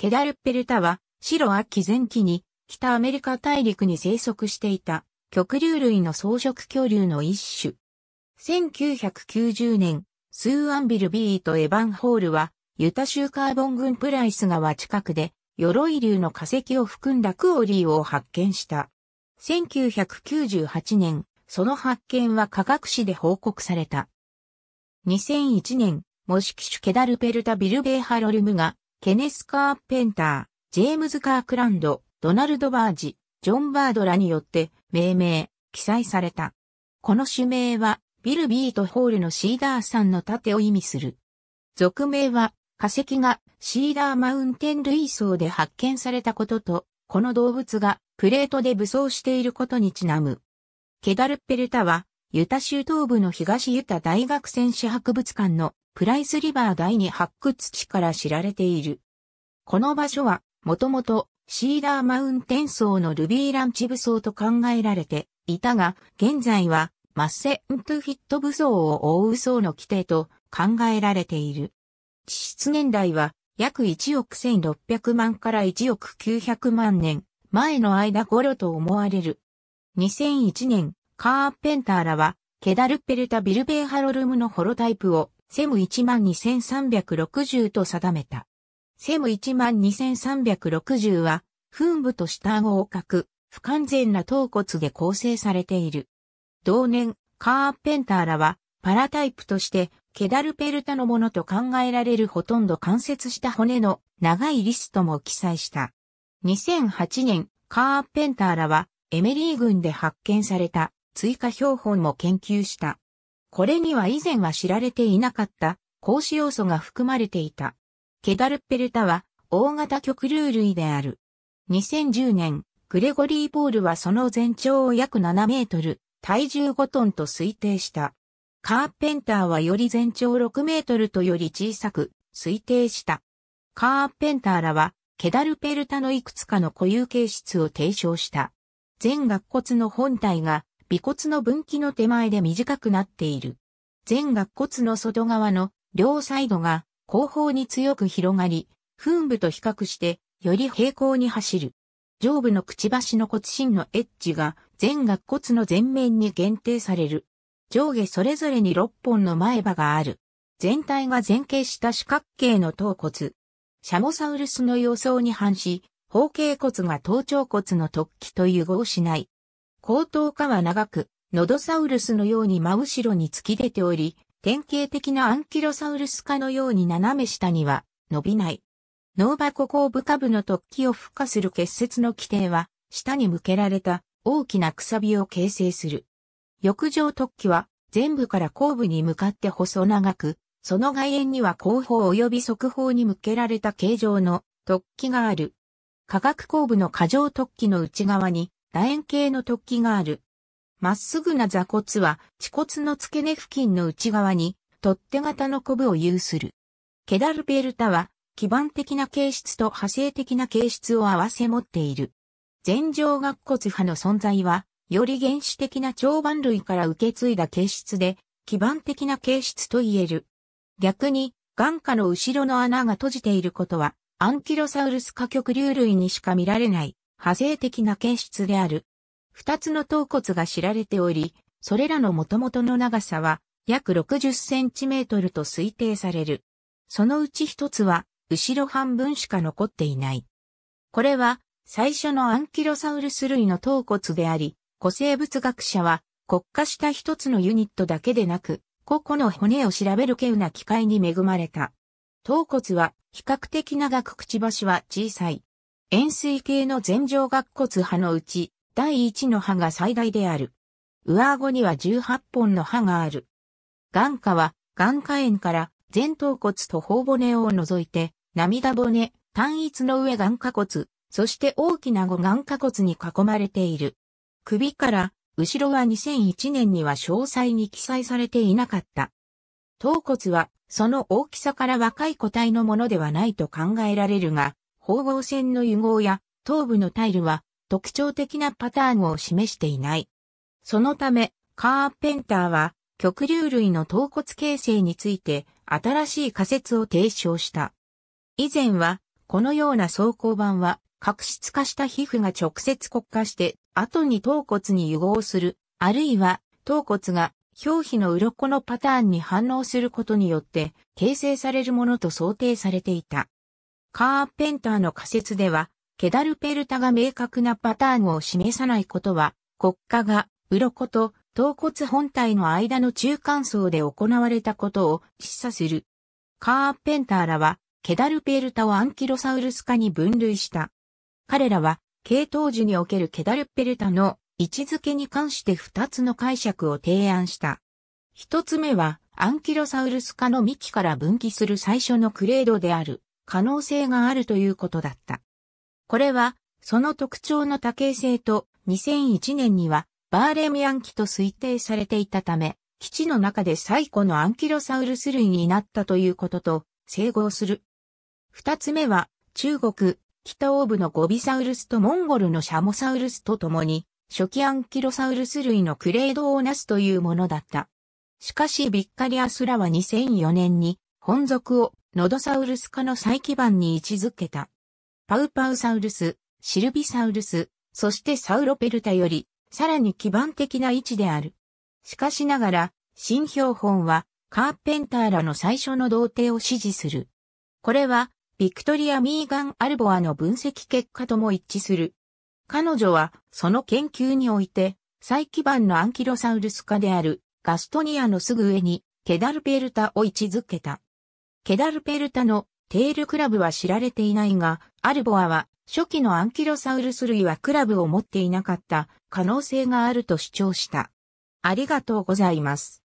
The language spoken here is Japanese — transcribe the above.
ケダルッペルタは白秋前期に北アメリカ大陸に生息していた極竜類の草食恐竜の一種。1990年、スーアンビル・ビーとエヴァン・ホールはユタ州カーボン群プライス川近くで鎧竜の化石を含んだクオリーを発見した。1998年、その発見は科学誌で報告された。2001年、モシキシュケダルペルタ・ビルベーハロルムがケネス・カーペンター、ジェームズ・カークランド、ドナルド・バージ、ジョン・バードらによって命名、記載された。この種名は、ビル・ビート・ホールのシーダー山の盾を意味する。俗名は、化石がシーダーマウンテン類層で発見されたことと、この動物がプレートで武装していることにちなむ。ケダルペルタは、ユタ州東部の東ユタ大学戦士博物館のプライスリバー第二発掘地から知られている。この場所は、もともとシーダーマウンテン層のルビーランチ武装と考えられていたが、現在はマッセントゥフィット武装を覆う層の規定と考えられている。地質年代は約1億1600万から1億900万年前の間頃と思われる。2001年、カーペンターらはケダルペルタ・ビルベーハロルムのホロタイプをセム12360と定めた。セム12360は、墳部と下顎を角、不完全な頭骨で構成されている。同年、カーペンターらは、パラタイプとして、ケダルペルタのものと考えられるほとんど関節した骨の長いリストも記載した。2008年、カーペンターらは、エメリー郡で発見された追加標本も研究した。これには以前は知られていなかった格子要素が含まれていた。ケダルッペルタは大型極流類である。2010年、グレゴリー・ポールはその全長を約7メートル、体重5トンと推定した。カーペンターはより全長6メートルとより小さく推定した。カーペンターらはケダルペルタのいくつかの固有形質を提唱した。全顎骨の本体が尾骨の分岐の手前で短くなっている。全顎骨の外側の両サイドが後方に強く広がり、墳部と比較してより平行に走る。上部のくちばしの骨芯のエッジが全顎骨の前面に限定される。上下それぞれに6本の前歯がある。全体が前傾した四角形の頭骨。シャモサウルスの様相に反し、方形骨が頭頂骨の突起と融合しない。後頭下は長く、ノドサウルスのように真後ろに突き出ており、典型的なアンキロサウルス科のように斜め下には伸びない。脳箱後部下部の突起を付加する結節の規定は、下に向けられた大きなくさびを形成する。翼状突起は前部から後部に向かって細長く、その外縁には後方及び側方に向けられた形状の突起がある。化学後部の過剰突起の内側に楕円形の突起がある。まっすぐな座骨は、恥骨の付け根付近の内側に、取っ手型のコブを有する。ケダルペルタは、基盤的な形質と派生的な形質を合わせ持っている。前上顎骨派の存在は、より原始的な長板類から受け継いだ形質で、基盤的な形質と言える。逆に、眼下の後ろの穴が閉じていることは、アンキロサウルス下極流類にしか見られない派生的な形質である。二つの頭骨が知られており、それらの元々の長さは約60センチメートルと推定される。そのうち一つは後ろ半分しか残っていない。これは最初のアンキロサウルス類の頭骨であり、古生物学者は国家した一つのユニットだけでなく、個々の骨を調べる稀有な機会に恵まれた。頭骨は比較的長くくちばしは小さい。円錐形の前上顎骨歯のうち、第一の歯が最大である。上顎には18本の歯がある。眼下は、眼下縁から前頭骨と頬骨を除いて、涙骨、単一の上眼下骨、そして大きな後眼下骨に囲まれている。首から、後ろは2001年には詳細に記載されていなかった。頭骨は、その大きさから若い個体のものではないと考えられるが、縫合線の融合や頭部のタイルは特徴的なパターンを示していない。そのため、カーペンターは極流類の頭骨形成について新しい仮説を提唱した。以前はこのような走行板は、角質化した皮膚が直接骨化して、後に頭骨に融合する、あるいは、頭骨が表皮の鱗のパターンに反応することによって形成されるものと想定されていた。カーペンターの仮説では、ケダルペルタが明確なパターンを示さないことは、骨化が鱗と頭骨本体の間の中間層で行われたことを示唆する。カーペンターらは、ケダルペルタをアンキロサウルス科に分類した。彼らは、系統樹におけるケダルペルタの位置づけに関して二つの解釈を提案した。一つ目は、アンキロサウルス科の幹から分岐する最初のクレードである可能性があるということだった。これは、その特徴の多形性と2001年にはバーレミアン基と推定されていたため、基地の中で最古のアンキロサウルス類になったということと整合する。二つ目は、中国、北欧部のゴビサウルスとモンゴルのシャモサウルスと共に、初期アンキロサウルス類のクレードをなすというものだった。しかしビッカリアスらは2004年に本属をノドサウルス科の再基盤に位置づけた。パウパウサウルス、シルビサウルス、そしてサウロペルタよりさらに基盤的な位置である。しかしながら、新標本はカーペンターらの最初の童貞を支持する。これは、ビクトリア・ミーガン・アルボアの分析結果とも一致する。彼女は、その研究において、再基盤のアンキロサウルス科であるガストニアのすぐ上にケダルペルタを位置づけた。ケダルペルタのテールクラブは知られていないが、アルボアは初期のアンキロサウルス類はクラブを持っていなかった可能性があると主張した。ありがとうございます。